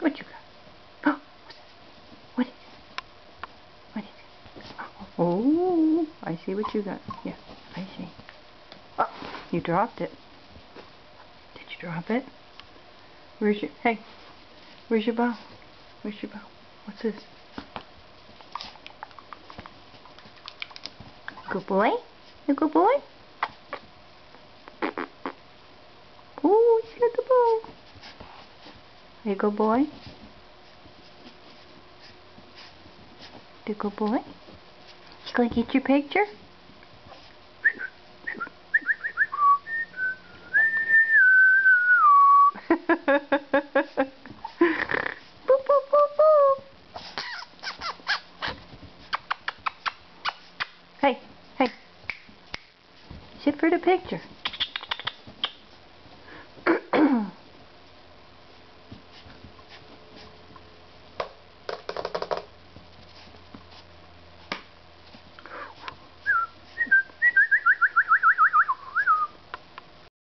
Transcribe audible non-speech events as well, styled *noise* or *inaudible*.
What you got? Oh, what is it? What is it? Oh, I see what you got. Yeah, I see. Oh, you dropped it. Did you drop it? Where's your, hey, where's your ball? Where's your ball? What's this? Good boy? You good boy? Here you go, boy. Here you go, boy. You gonna get your picture? *laughs* Hey, hey. Sit for the picture.